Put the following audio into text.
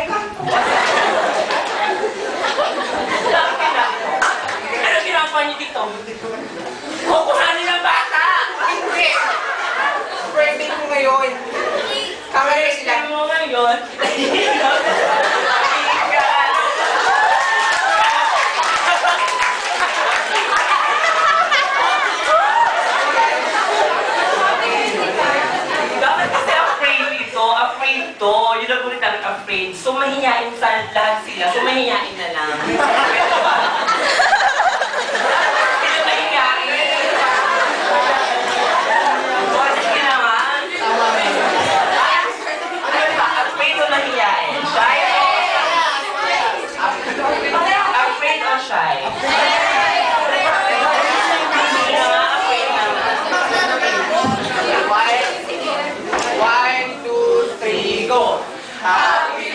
Eka. ano ginagawa niyo dito? Kukuhanin ang bata! Hindi! Birthday ko ngayon. Kama na sila. Mahihiyain sa lahat sila. So, mahihiyain na lang. Pwede ba? Sino mahihiyain? O, sige naman. Ah, ano ba? Afraid o mahihiyain? Shy o... Afraid o shy? Happy